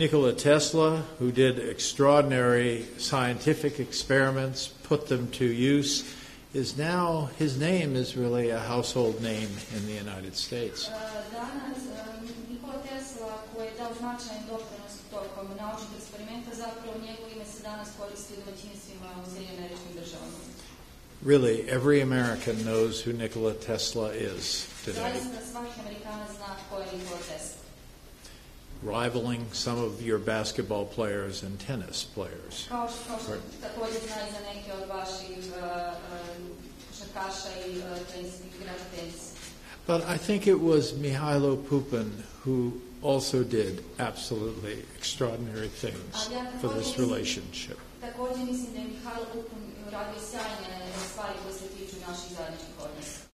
Nikola Tesla, who did extraordinary scientific experiments, put them to use, is now, his name is really a household name in the United States. Uh, danas uh, Nikola Tesla koji je dao značajan doprinos tokom naučnih eksperimenta, zapravo njegovo ime se danas koristi u domaćinstvima u Sjedinjenim američkim državama. Really, every American knows who Nikola Tesla is today, Zaista svaki Amerikanac zna ko je Nikola Tesla. Rivaling some of your basketball players and tennis players. But I think it was Mihailo Pupin who also did absolutely extraordinary things for this relationship.